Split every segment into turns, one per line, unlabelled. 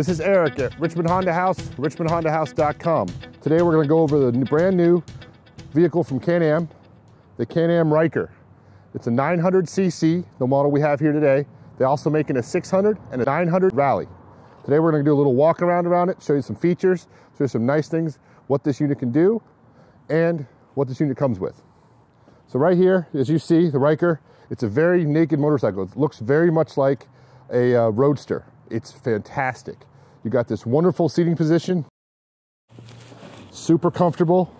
This is Erik at Richmond Honda House, richmondhondahouse.com. Today we're going to go over the brand new vehicle from Can-Am, the Can-Am Ryker. It's a 900cc, the model we have here today. They also making a 600 and a 900 Rally. Today we're going to do a little walk around around it, show you some features, show you some nice things, what this unit can do, and what this unit comes with. So right here, as you see, the Ryker, it's a very naked motorcycle. It looks very much like a uh, Roadster. It's fantastic. You got this wonderful seating position, super comfortable.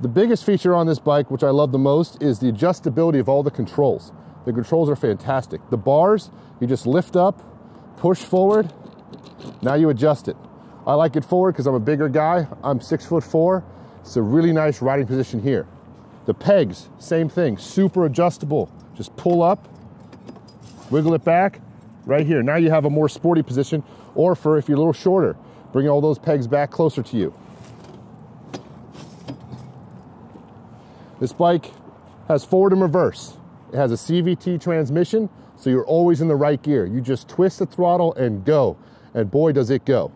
The biggest feature on this bike, which I love the most, is the adjustability of all the controls. The controls are fantastic. The bars, you just lift up, push forward, now you adjust it. I like it forward because I'm a bigger guy. I'm six foot four. It's a really nice riding position here. The pegs, same thing, super adjustable. Just pull up, wiggle it back, right here. Now you have a more sporty position, or for if you're a little shorter, bring all those pegs back closer to you. This bike has forward and reverse. It has a CVT transmission, so you're always in the right gear. You just twist the throttle and go, and boy, does it go.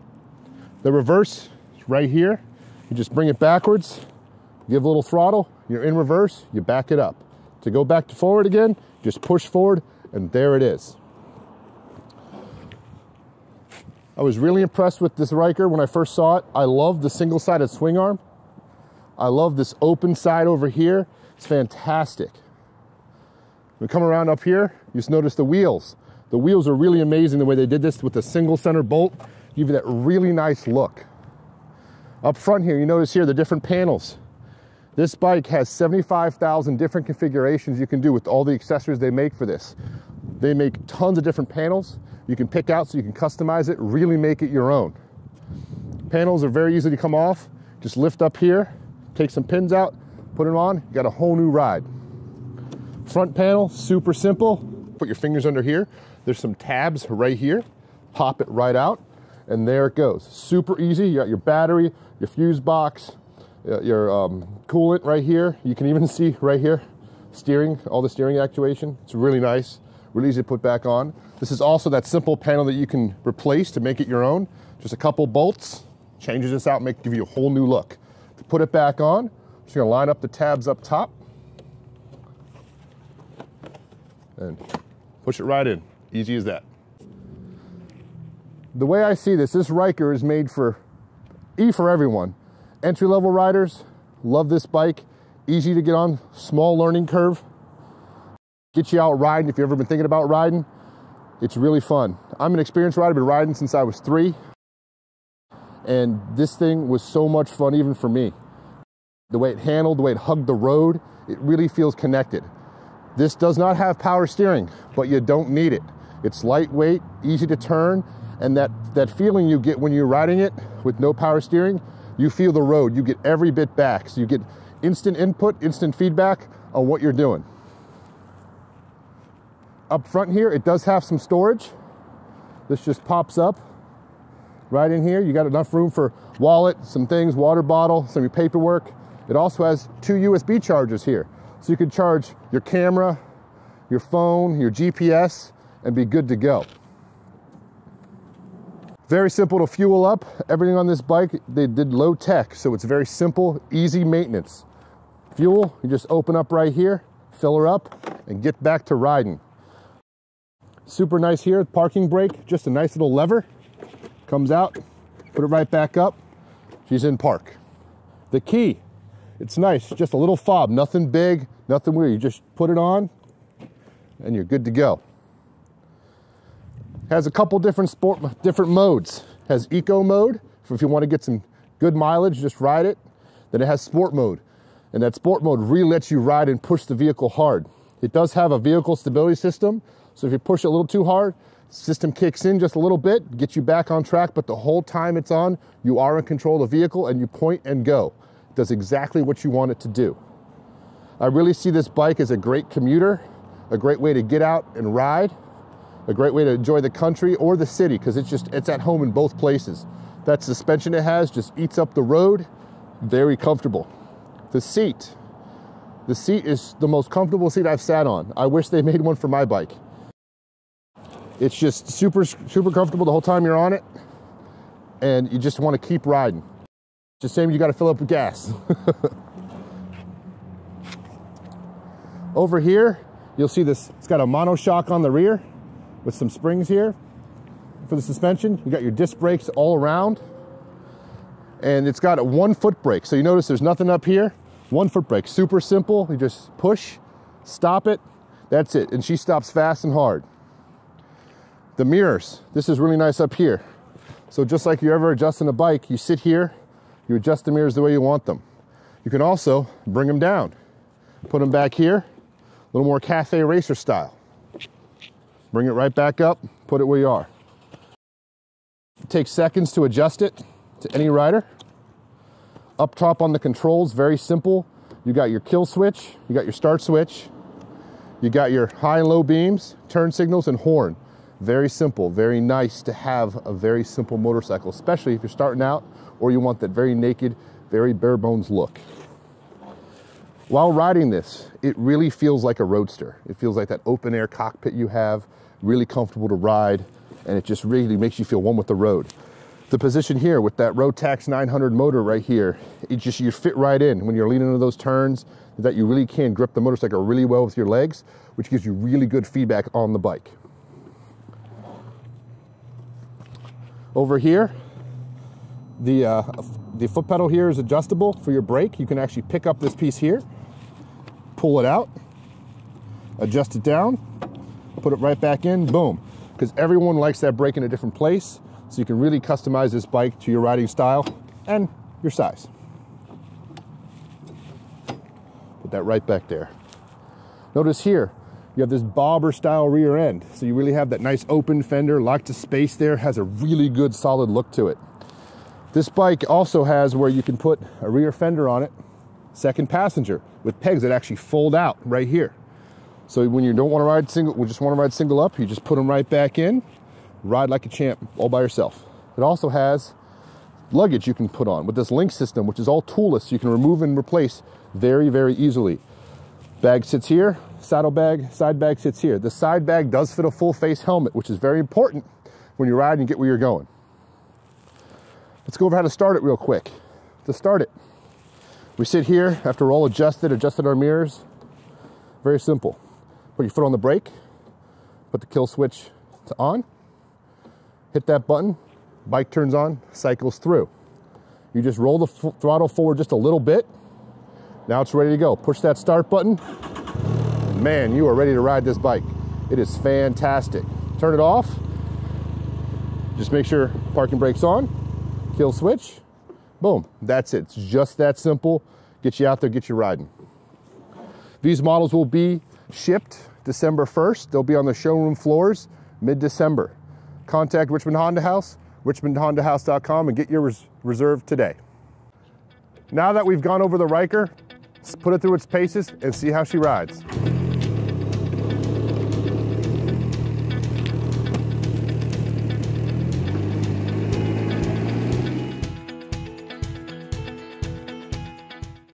The reverse is right here. You just bring it backwards, give a little throttle, you're in reverse, you back it up. To go back to forward again, just push forward, and there it is. I was really impressed with this Ryker when I first saw it. I love the single-sided swing arm. I love this open side over here. It's fantastic. We come around up here, you just notice the wheels. The wheels are really amazing the way they did this with the single center bolt. Give you that really nice look. Up front here, you notice here the different panels. This bike has 75,000 different configurations you can do with all the accessories they make for this. They make tons of different panels you can pick out so you can customize it, really make it your own. Panels are very easy to come off. Just lift up here, take some pins out, put them on, you got a whole new ride. Front panel, super simple. Put your fingers under here. There's some tabs right here. Pop it right out, and there it goes. Super easy. You got your battery, your fuse box, your um, coolant right here. You can even see right here, steering, all the steering actuation. It's really nice, really easy to put back on. This is also that simple panel that you can replace to make it your own. Just a couple bolts, changes this out, make give you a whole new look. To put it back on, just gonna line up the tabs up top and push it right in. Easy as that. The way I see this, this Ryker is made for E for everyone. Entry level riders, love this bike. Easy to get on, small learning curve. Get you out riding if you've ever been thinking about riding. It's really fun. I'm an experienced rider, been riding since I was three. And this thing was so much fun even for me. The way it handled, the way it hugged the road, it really feels connected. This does not have power steering, but you don't need it. It's lightweight, easy to turn, and that, that feeling you get when you're riding it with no power steering, you feel the road. You get every bit back. So you get instant input, instant feedback on what you're doing. Up front here, it does have some storage. This just pops up right in here. You got enough room for wallet, some things, water bottle, some paperwork. It also has two USB chargers here. So you can charge your camera, your phone, your GPS, and be good to go. Very simple to fuel up. Everything on this bike, they did low tech, so it's very simple, easy maintenance. Fuel, you just open up right here, fill her up, and get back to riding. Super nice here, parking brake, just a nice little lever. Comes out, put it right back up. She's in park. The key, it's nice, just a little fob, nothing big, nothing weird. You just put it on and you're good to go. Has a couple different sport, different modes. Has eco mode, if you want to get some good mileage, just ride it. Then it has sport mode. And that sport mode really lets you ride and push the vehicle hard. It does have a vehicle stability system, so if you push it a little too hard, system kicks in just a little bit, gets you back on track, but the whole time it's on, you are in control of the vehicle and you point and go. It does exactly what you want it to do. I really see this bike as a great commuter, a great way to get out and ride, a great way to enjoy the country or the city because it's just it's at home in both places. That suspension it has just eats up the road, very comfortable. The seat, the seat is the most comfortable seat I've sat on. I wish they made one for my bike. It's just super, super comfortable the whole time you're on it. And you just want to keep riding. Just same you got to fill up with gas. Over here, you'll see this, it's got a monoshock on the rear with some springs here for the suspension. You got your disc brakes all around. And it's got a one foot brake. So you notice there's nothing up here. One foot brake, super simple. You just push, stop it, that's it. And she stops fast and hard. The mirrors, this is really nice up here. So just like you're ever adjusting a bike, you sit here, you adjust the mirrors the way you want them. You can also bring them down, put them back here, a little more cafe racer style. Bring it right back up, put it where you are. It takes seconds to adjust it to any rider. Up top on the controls, very simple. You got your kill switch, you got your start switch, you got your high and low beams, turn signals, and horn. Very simple, very nice to have a very simple motorcycle, especially if you're starting out or you want that very naked, very bare bones look. While riding this, it really feels like a roadster. It feels like that open air cockpit you have, really comfortable to ride, and it just really makes you feel one with the road. The position here with that Rotax 900 motor right here, it just, you fit right in when you're leaning into those turns, that you really can grip the motorcycle really well with your legs, which gives you really good feedback on the bike. Over here, the, uh, the foot pedal here is adjustable for your brake. You can actually pick up this piece here, pull it out, adjust it down, put it right back in, boom. Because everyone likes that brake in a different place, so you can really customize this bike to your riding style and your size. Put that right back there. Notice here, you have this bobber style rear end. So you really have that nice open fender, lots of space there, has a really good solid look to it. This bike also has where you can put a rear fender on it, second passenger, with pegs that actually fold out right here. So when you don't want to ride single, we just want to ride single up, you just put them right back in, ride like a champ all by yourself. It also has luggage you can put on with this link system, which is all toolless. You can remove and replace very, very easily. Bag sits here, saddle bag, side bag sits here. The side bag does fit a full face helmet, which is very important when you ride and get where you're going. Let's go over how to start it real quick. To start it, we sit here after we're all adjusted, adjusted our mirrors. Very simple. Put your foot on the brake, put the kill switch to on, hit that button, bike turns on, cycles through. You just roll the throttle forward just a little bit, now it's ready to go. Push that start button. Man, you are ready to ride this bike. It is fantastic. Turn it off. Just make sure parking brake's on. Kill switch. Boom. That's it. It's just that simple. Get you out there, get you riding. These models will be shipped December 1st. They'll be on the showroom floors mid-December. Contact Richmond Honda House, richmondhondahouse.com and get your res reserve today. Now that we've gone over the Ryker, put it through its paces and see how she rides.